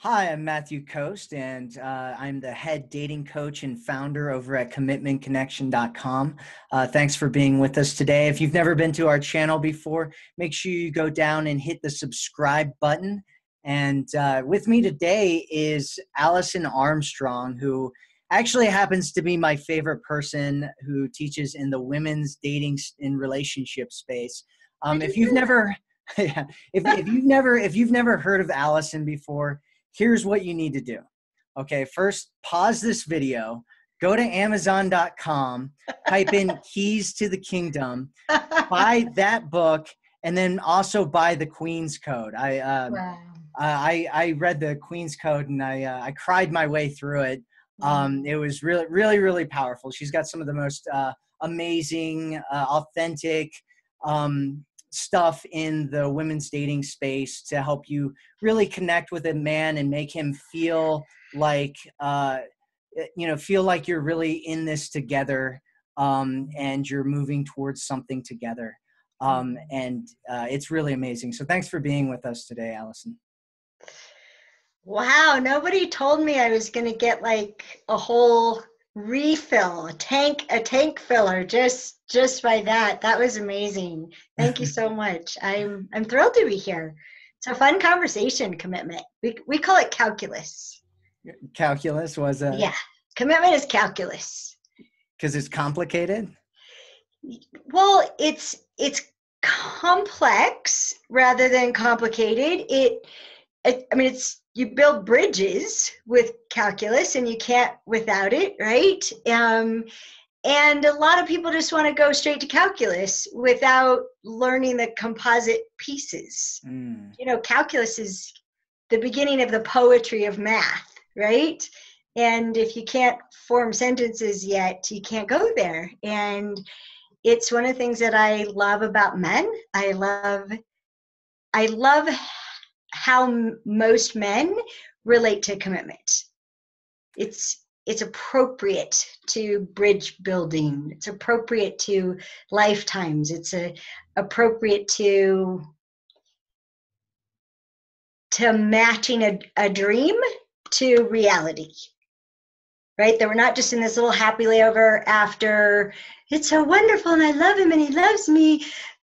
Hi, I'm Matthew Coast, and uh, I'm the head dating coach and founder over at commitmentconnection.com. Uh, thanks for being with us today. If you've never been to our channel before, make sure you go down and hit the subscribe button. And uh, with me today is Alison Armstrong, who actually happens to be my favorite person who teaches in the women's dating and relationship space. Um, if you've never, yeah, if, if you've never, if you've never heard of Alison before, here's what you need to do. Okay, first pause this video, go to Amazon.com, type in Keys to the Kingdom, buy that book, and then also buy the Queen's Code. I um, wow. I I read the Queen's Code and I uh, I cried my way through it. Um, it was really really really powerful. She's got some of the most uh, amazing, uh, authentic um, stuff in the women's dating space to help you really connect with a man and make him feel like uh, you know feel like you're really in this together um, and you're moving towards something together. Um, mm-hmm. and uh, it's really amazing. So thanks for being with us today alison. Wow nobody told me i was going to get like a whole refill a tank a tank filler just just by that. That was amazing. Thank you so much. I'm i'm thrilled to be here. It's a fun conversation commitment. We, we call it calculus. Calculus was a yeah commitment is calculus. Because it's complicated? Well it's it's complex rather than complicated. It, it i mean it's you build bridges with calculus and you can't without it right? Um, and a lot of people just want to go straight to calculus without learning the composite pieces. Mm. you know calculus is the beginning of the poetry of math right? And if you can't form sentences yet you can't go there. And it's one of the things that i love about men. I love i love how m- most men relate to commitment. It's it's appropriate to bridge building. It's appropriate to lifetimes. It's a, appropriate to to matching a, a dream to reality. Right? That we're not just in this little happy layover after it's so wonderful and I love him and he loves me.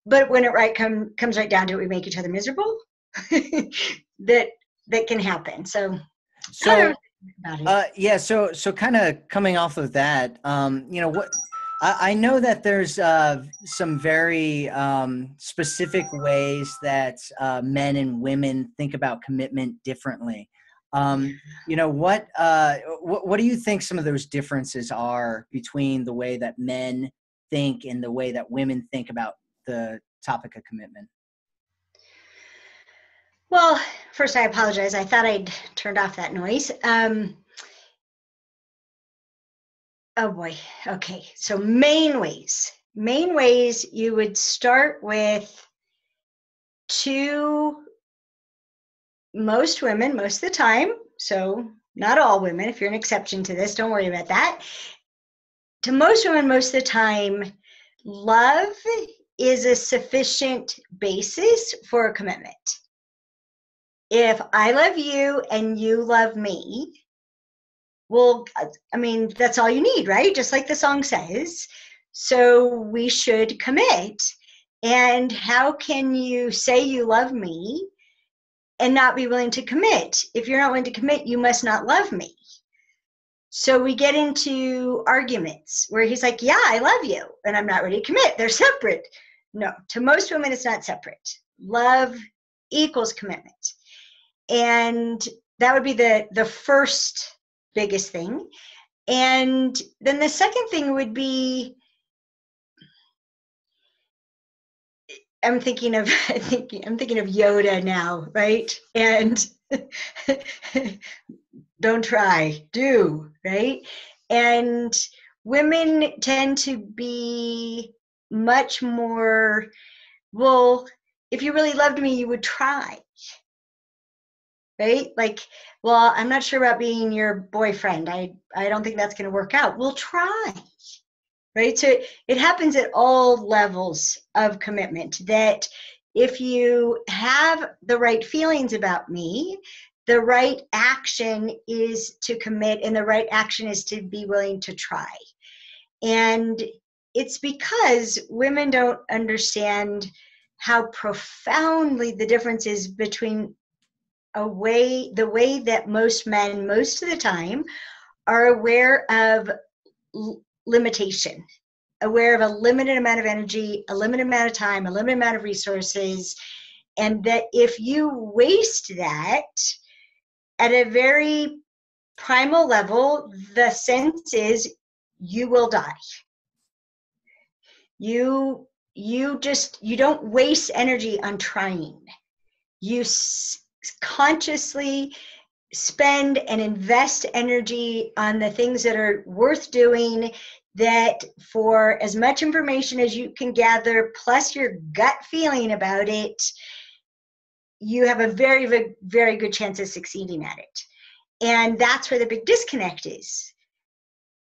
But when it right come, comes right down to it, we make each other miserable that that can happen. So, so uh, yeah, so so kind of coming off of that, um, you know what. I, I know that there's uh, some very um, specific ways that uh, men and women think about commitment differently. Um, you know what, uh, what? What do you think some of those differences are between the way that men think and the way that women think about the topic of commitment? Well, first, I apologize. I thought I'd turned off that noise. Um, oh boy. Okay. So, main ways. Main ways you would start with two, most women, most of the time. So, not all women. If you're an exception to this, don't worry about that. To most women, most of the time, love is a sufficient basis for a commitment if I love you and you love me, well, I mean, that's all you need, right? Just like the song says. So we should commit. And how can you say you love me and not be willing to commit? If you're not willing to commit, you must not love me. So we get into arguments where he's like, Yeah, I love you, and I'm not ready to commit. They're separate. No, to most women, it's not separate. Love equals commitment and that would be the the first biggest thing. And then the second thing would be i'm thinking of i think i'm thinking of yoda now right? And don't try do right? And women tend to be much more well if you really loved me you would try right? Like well i'm not sure about being your boyfriend. I i don't think that's going to work out. We'll try right? So it happens at all levels of commitment that if you have the right feelings about me the right action is to commit and the right action is to be willing to try. And it's because women don't understand how profoundly the difference is between a way the way that most men most of the time are aware of l- limitation aware of a limited amount of energy a limited amount of time a limited amount of resources and that if you waste that at a very primal level the sense is you will die. You you just you don't waste energy on trying. You consciously spend and invest energy on the things that are worth doing that for as much information as you can gather plus your gut feeling about it you have a very very, very good chance of succeeding at it and that's where the big disconnect is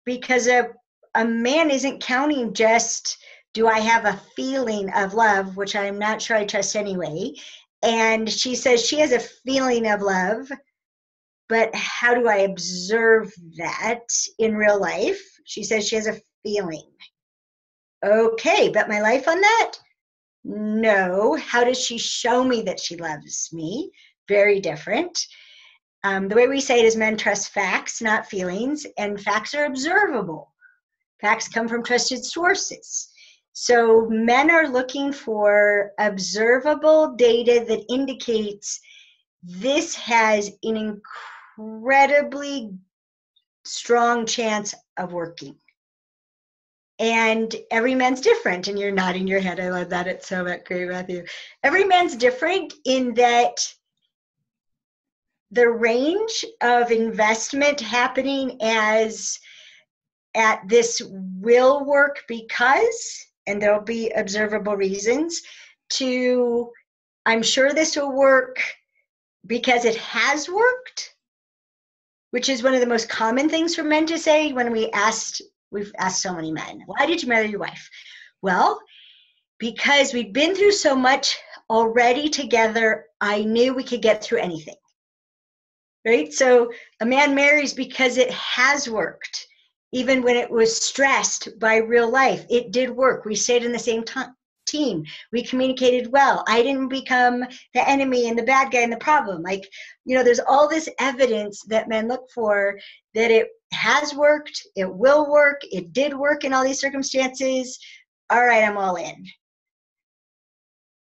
because a, a man isn't counting just do I have a feeling of love, which I'm not sure I trust anyway. And she says she has a feeling of love, but how do I observe that in real life? She says she has a feeling. Okay, bet my life on that? No. How does she show me that she loves me? Very different. Um, the way we say it is men trust facts, not feelings, and facts are observable. Facts come from trusted sources. So men are looking for observable data that indicates this has an incredibly strong chance of working. And every man's different, and you're nodding your head. I love that. It's so great, Matthew. Every man's different in that the range of investment happening as at this will work because and there'll be observable reasons to i'm sure this will work because it has worked which is one of the most common things for men to say when we asked we've asked so many men why did you marry your wife? Well because we've been through so much already together i knew we could get through anything. Right? So a man marries because it has worked even when it was stressed by real life it did work. We stayed in the same t- team. We communicated well. I didn't become the enemy and the bad guy and the problem. Like you know there's all this evidence that men look for that it has worked it will work it did work in all these circumstances. All right i'm all in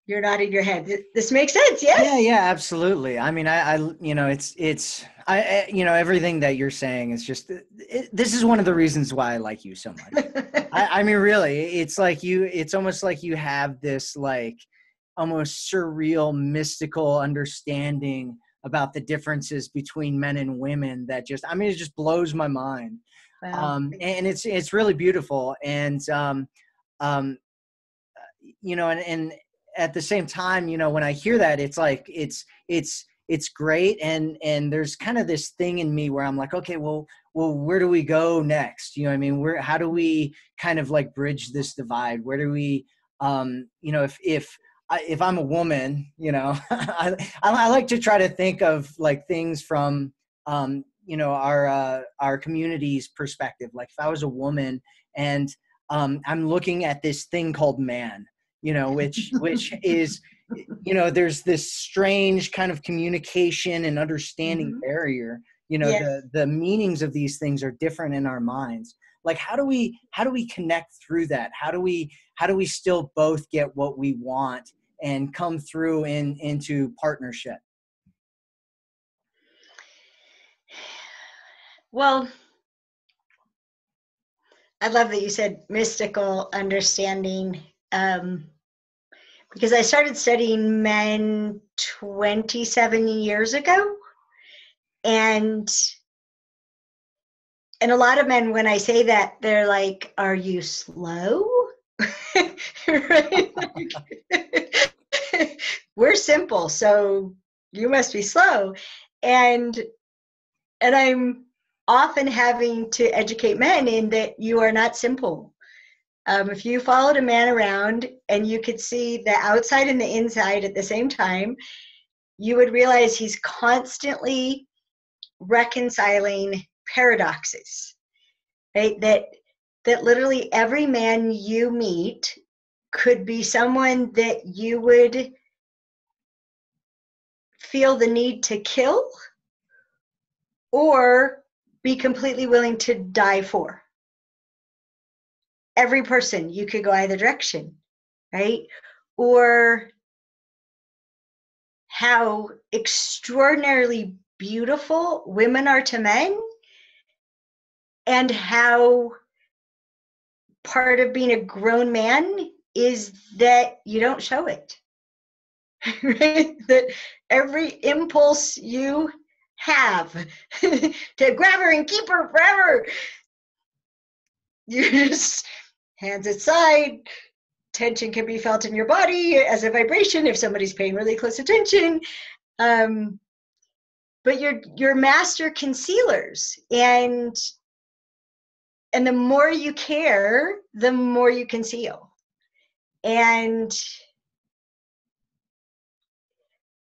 you're nodding your head. This makes sense. Yes. Yeah yeah absolutely. I mean i i you know it's it's I, I you know everything that you're saying is just it, this is one of the reasons why i like you so much. I, I mean really it's like you it's almost like you have this like almost surreal mystical understanding about the differences between men and women that just i mean it just blows my mind. Wow. um and it's it's really beautiful. And um um you know and and at the same time, you know, when I hear that, it's like it's it's it's great and and there's kind of this thing in me where I'm like, okay, well, well, where do we go next? You know, I mean, where how do we kind of like bridge this divide? Where do we, um, you know, if if if I'm a woman, you know, I, I like to try to think of like things from, um, you know, our uh, our community's perspective. Like if I was a woman and um, I'm looking at this thing called man, you know which which is you know there's this strange kind of communication and understanding mm-hmm. barrier. You know yes. the the meanings of these things are different in our minds. Like how do we how do we connect through that? How do we how do we still both get what we want and come through in into partnership? Well i love that you said mystical understanding. Um, because I started studying men 27 years ago. And and a lot of men when I say that they're like, "Are you slow?" We're simple, so you must be slow. And and I'm often having to educate men in that you are not simple um, if you followed a man around and you could see the outside and the inside at the same time, you would realize he's constantly reconciling paradoxes. Right that that literally every man you meet could be someone that you would feel the need to kill or be completely willing to die for every person you could go either direction right? Or how extraordinarily beautiful women are to men and how part of being a grown man is that you don't show it right? That every impulse you have to grab her and keep her forever you just hands aside. Tension can be felt in your body as a vibration if somebody's paying really close attention. Um, but you're you're master concealers and and the more you care the more you conceal. And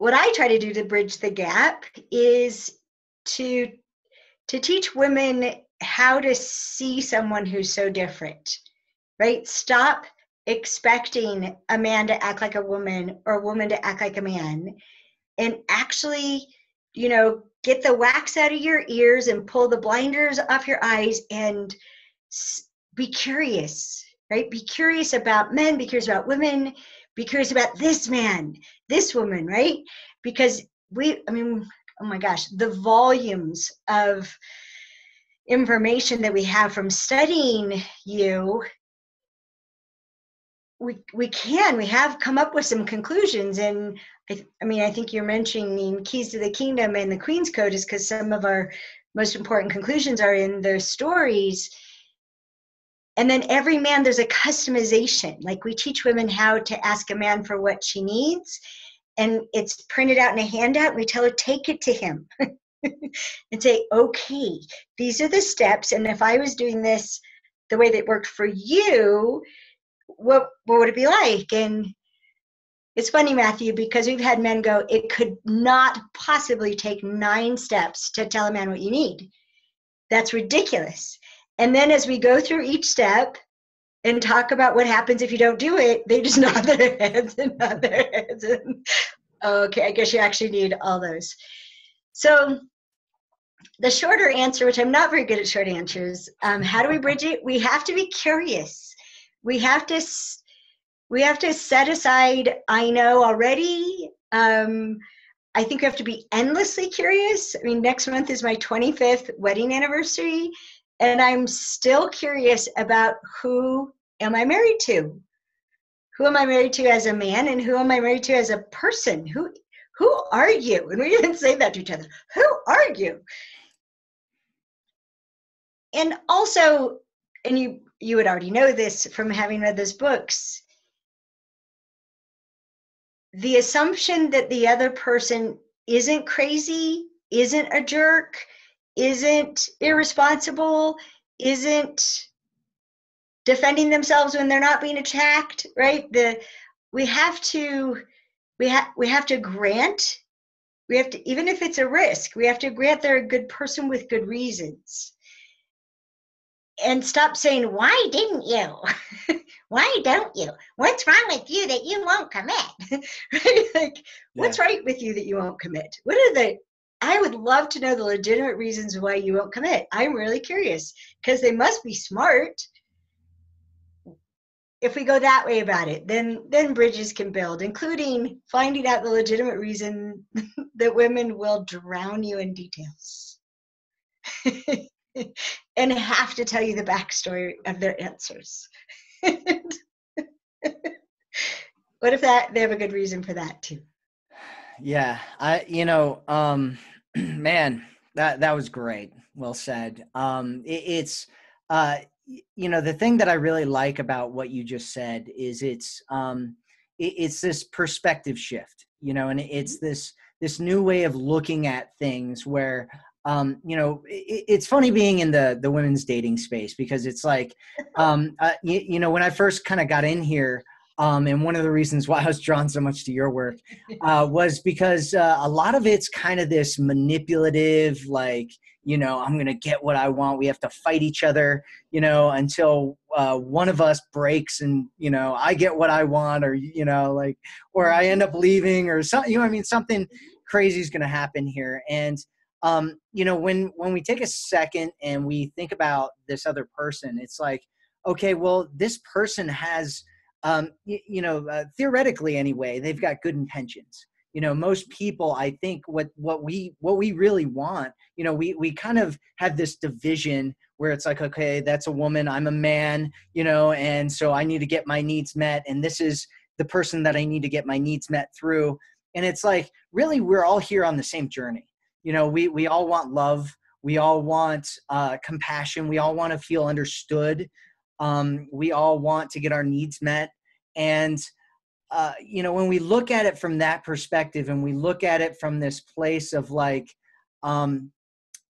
what i try to do to bridge the gap is to to teach women how to see someone who's so different right? Stop expecting a man to act like a woman or a woman to act like a man and actually you know get the wax out of your ears and pull the blinders off your eyes and be curious right? Be curious about men be curious about women be curious about this man this woman right? Because we i mean oh my gosh the volumes of information that we have from studying you we we can we have come up with some conclusions. And I, I mean i think you're mentioning keys to the kingdom and the queen's code is because some of our most important conclusions are in the stories. And then every man there's a customization. Like we teach women how to ask a man for what she needs and it's printed out in a handout we tell her take it to him. And say okay these are the steps and if i was doing this the way that worked for you what what would it be like? And it's funny, Matthew, because we've had men go, it could not possibly take nine steps to tell a man what you need. That's ridiculous. And then as we go through each step and talk about what happens if you don't do it, they just nod their heads and nod their heads. And, okay, I guess you actually need all those. So the shorter answer, which I'm not very good at short answers, um, how do we bridge it? We have to be curious we have to we have to set aside i know already um, i think we have to be endlessly curious. I mean next month is my 25th wedding anniversary and i'm still curious about who am i married to? Who am i married to as a man and who am i married to as a person? Who who are you? And we even say that to each other. Who are you? And also and you you would already know this from having read those books. The assumption that the other person isn't crazy isn't a jerk isn't irresponsible isn't defending themselves when they're not being attacked right? The we have to we have we have to grant we have to even if it's a risk we have to grant they're a good person with good reasons and stop saying, Why didn't you? Why don't you? What's wrong with you that you won't commit? right? Like, yeah. what's right with you that you won't commit? What are the I would love to know the legitimate reasons why you won't commit. I'm really curious because they must be smart. If we go that way about it, then then bridges can build, including finding out the legitimate reason that women will drown you in details. and have to tell you the backstory of their answers. what if that they have a good reason for that too? Yeah, I you know, um man, that that was great. Well said. Um it, it's uh you know, the thing that I really like about what you just said is it's um it, it's this perspective shift, you know, and it's mm-hmm. this this new way of looking at things where um, you know, it, it's funny being in the the women's dating space because it's like, um, uh, you, you know, when I first kind of got in here, um, and one of the reasons why I was drawn so much to your work uh, was because uh, a lot of it's kind of this manipulative, like, you know, I'm to get what I want. We have to fight each other, you know, until uh, one of us breaks and, you know, I get what I want or, you know, like, or I end up leaving or something, you know, I mean, something crazy is to happen here. And, um, you know, when, when we take a second and we think about this other person, it's like, okay, well, this person has, um, you, you know, uh, theoretically anyway, they've got good intentions. You know, most people, I think, what what we what we really want, you know, we we kind of have this division where it's like, okay, that's a woman, I'm a man, you know, and so I need to get my needs met, and this is the person that I need to get my needs met through. And it's like, really, we're all here on the same journey. You know, we we all want love, we all want uh, compassion, we all want to feel understood um, we all want to get our needs met. And, uh, you know, when we look at it from that perspective and we look at it from this place of like, um,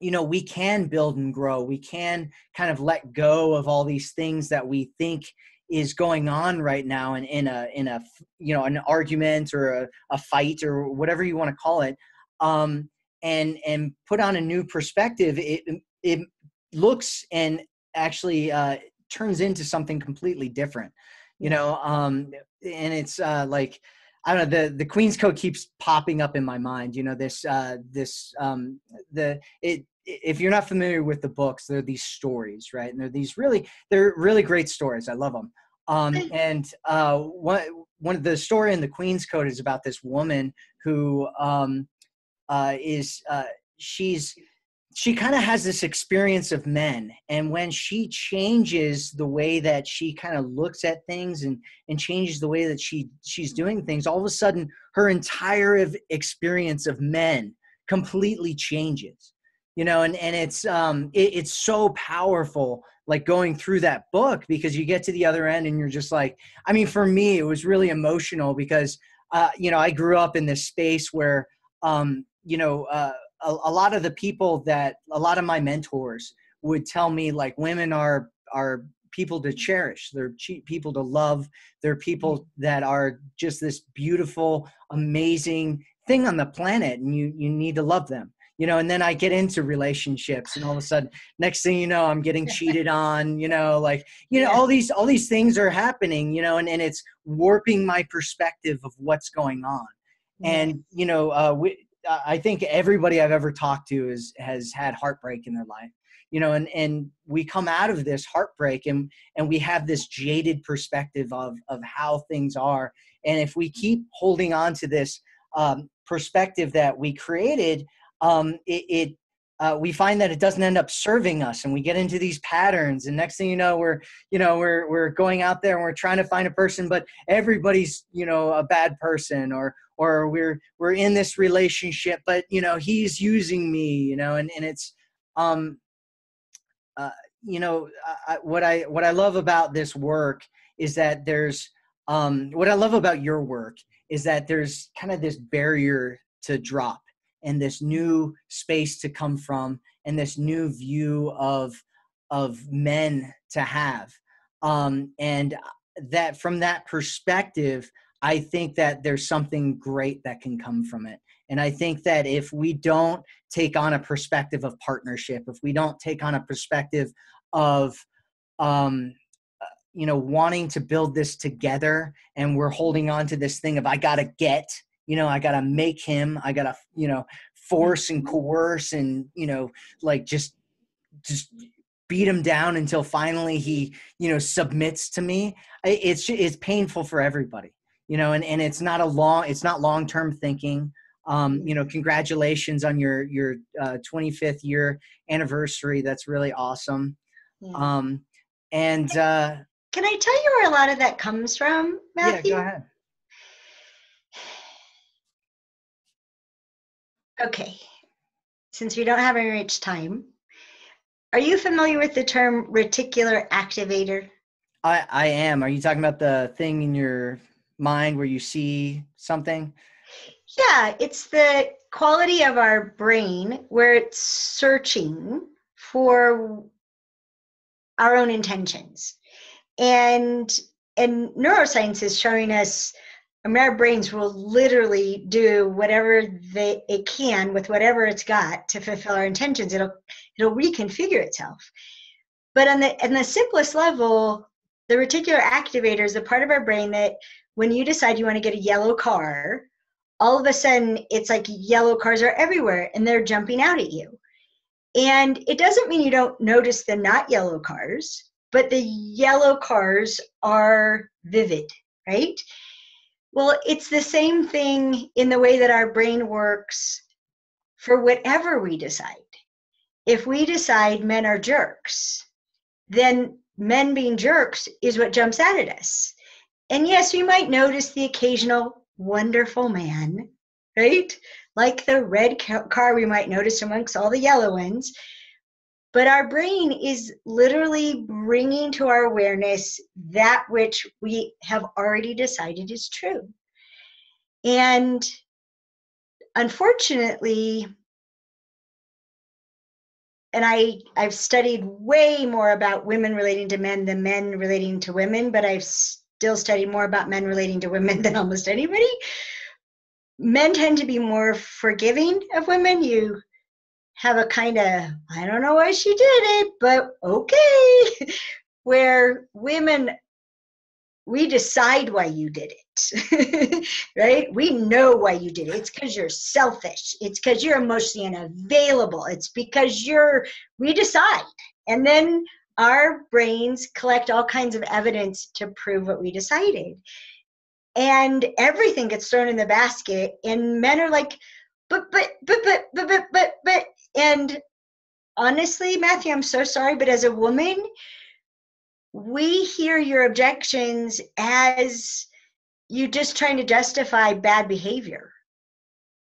you know, we can build and grow. We can kind of let go of all these things that we think is going on right now in, in a in a you know an argument or a, a fight or whatever you want to call it um, and and put on a new perspective it it looks and actually uh, turns into something completely different you know um and it's uh like I don't know the the Queen's Code keeps popping up in my mind. You know this uh, this um, the it if you're not familiar with the books, they're these stories, right? And they're these really they're really great stories. I love them. Um, and uh, one one of the story in the Queen's Code is about this woman who um, uh, is uh, she's she kind of has this experience of men. And when she changes the way that she kind of looks at things and and changes the way that she she's doing things all of a sudden her entire experience of men completely changes. You know and and it's um it, it's so powerful like going through that book because you get to the other end and you're just like i mean for me it was really emotional because uh you know i grew up in this space where um you know uh a, a lot of the people that a lot of my mentors would tell me like women are are people to cherish. They're people to love. They're people that are just this beautiful amazing thing on the planet and you you need to love them you know? And then i get into relationships and all of a sudden next thing you know i'm getting cheated on you know? Like you know all these all these things are happening you know? And, and it's warping my perspective of what's going on. And you know uh, we, I think everybody I've ever talked to is has had heartbreak in their life. You know, and and we come out of this heartbreak and and we have this jaded perspective of of how things are. And if we keep holding on to this um, perspective that we created, um, it, it uh, we find that it doesn't end up serving us and we get into these patterns and next thing you know we're you know we're we're going out there and we're trying to find a person but everybody's you know a bad person or or we're we're in this relationship but you know he's using me you know and and it's um uh, you know I, what i what i love about this work is that there's um what i love about your work is that there's kind of this barrier to drop and this new space to come from and this new view of of men to have um and that from that perspective I think that there's something great that can come from it. And I think that if we don't take on a perspective of partnership, if we don't take on a perspective of, um, uh, you know, wanting to build this together, and we're holding on to this thing of I gotta get, you know, I gotta make him, I gotta, you know, force and coerce, and you know, like just, just beat him down until finally he, you know, submits to me. It's it's painful for everybody you know, and, and it's not a long, it's not long-term thinking. Um, you know, congratulations on your, your uh, 25th year anniversary. That's really awesome. Yeah. Um, and, uh, can I tell you where a lot of that comes from, Matthew? Yeah, go ahead. Okay. Since we don't have very much time, are you familiar with the term reticular activator? I, I am. Are you talking about the thing in your mind where you see something? Yeah, it's the quality of our brain where it's searching for our own intentions. And and neuroscience is showing us I our brains will literally do whatever they it can with whatever it's got to fulfill our intentions. It'll it'll reconfigure itself. But on the on the simplest level, the reticular activator is the part of our brain that when you decide you want to get a yellow car, all of a sudden it's like yellow cars are everywhere and they're jumping out at you. And it doesn't mean you don't notice the not yellow cars, but the yellow cars are vivid, right? Well, it's the same thing in the way that our brain works for whatever we decide. If we decide men are jerks, then men being jerks is what jumps out at us. And yes, we might notice the occasional wonderful man, right? Like the red car we might notice amongst all the yellow ones. But our brain is literally bringing to our awareness that which we have already decided is true. And unfortunately, and I, I've studied way more about women relating to men than men relating to women, but I've still studied more about men relating to women than almost anybody. Men tend to be more forgiving of women. You have a kind of, I don't know why she did it, but okay, where women, we decide why you did it, right? We know why you did it. It's because you're selfish, it's because you're emotionally unavailable, it's because you're, we decide. And then our brains collect all kinds of evidence to prove what we decided. And everything gets thrown in the basket, and men are like, but but but but but but but, but and honestly, Matthew, I'm so sorry, but as a woman, we hear your objections as you just trying to justify bad behavior.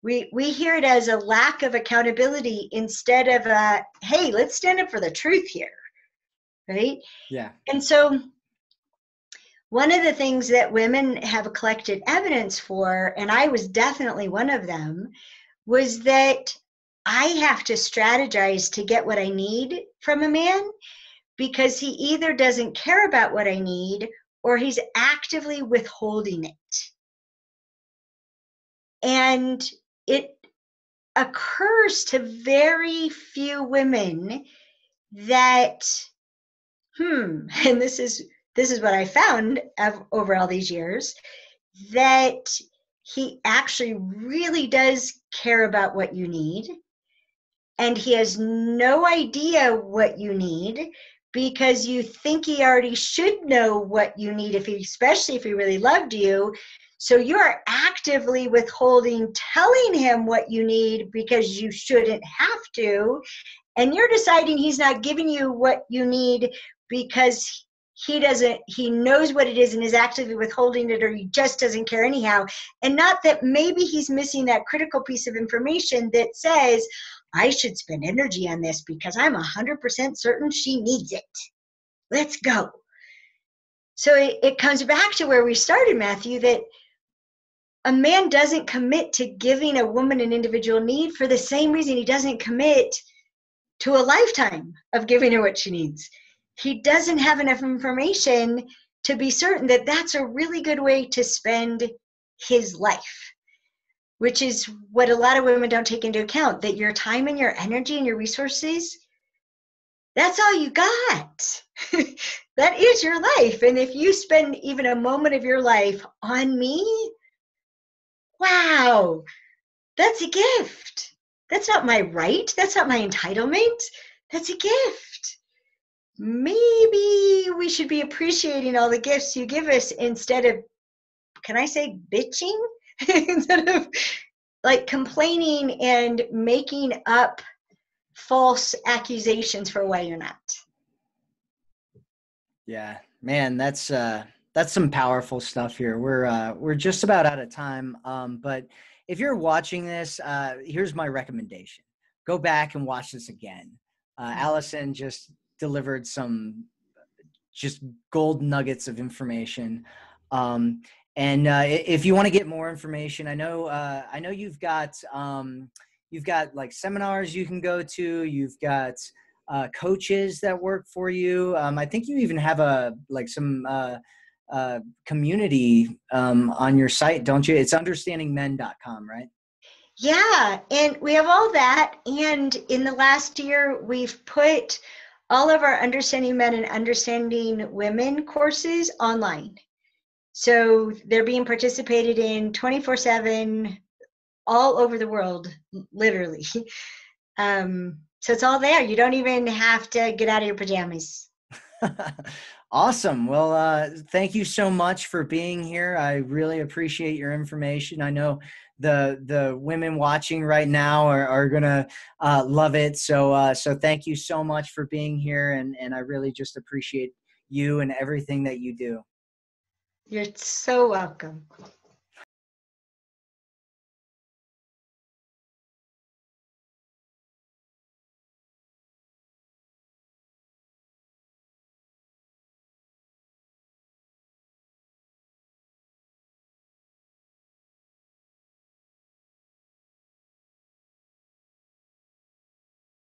We, we hear it as a lack of accountability instead of a, hey, let's stand up for the truth here. Right? Yeah. And so one of the things that women have collected evidence for, and I was definitely one of them, was that I have to strategize to get what I need from a man because he either doesn't care about what I need or he's actively withholding it. And it occurs to very few women that hmm and this is this is what i found over all these years that he actually really does care about what you need and he has no idea what you need because you think he already should know what you need if he especially if he really loved you. So you're actively withholding telling him what you need because you shouldn't have to and you're deciding he's not giving you what you need because he doesn't he knows what it is and is actively withholding it or he just doesn't care anyhow. And not that maybe he's missing that critical piece of information that says I should spend energy on this because I'm 100% certain she needs it. Let's go. So it, it comes back to where we started, Matthew, that a man doesn't commit to giving a woman an individual need for the same reason he doesn't commit to a lifetime of giving her what she needs. He doesn't have enough information to be certain that that's a really good way to spend his life which is what a lot of women don't take into account that your time and your energy and your resources that's all you got. That is your life. And if you spend even a moment of your life on me wow that's a gift. That's not my right. That's not my entitlement. That's a gift. Maybe we should be appreciating all the gifts you give us instead of can i say bitching instead of like complaining and making up false accusations for why you're not. Yeah, man, that's uh that's some powerful stuff here. We're uh we're just about out of time. Um, but if you're watching this, uh here's my recommendation. Go back and watch this again. Uh mm-hmm. Alison just delivered some just gold nuggets of information. Um, and uh, if you want to get more information, I know uh, I know you've got um, you've got like seminars you can go to. You've got uh, coaches that work for you. Um, I think you even have a like some uh, uh, community um, on your site, don't you? It's understandingmen.com, right? Yeah, and we have all that. And in the last year, we've put all of our Understanding Men and Understanding Women courses online. So they're being participated in 24 7 all over the world, literally. Um, so it's all there. You don't even have to get out of your pajamas. awesome. Well, uh, thank you so much for being here. I really appreciate your information. I know the the women watching right now are, are gonna uh, love it. So uh, so thank you so much for being here, and and I really just appreciate you and everything that you do. You're so welcome.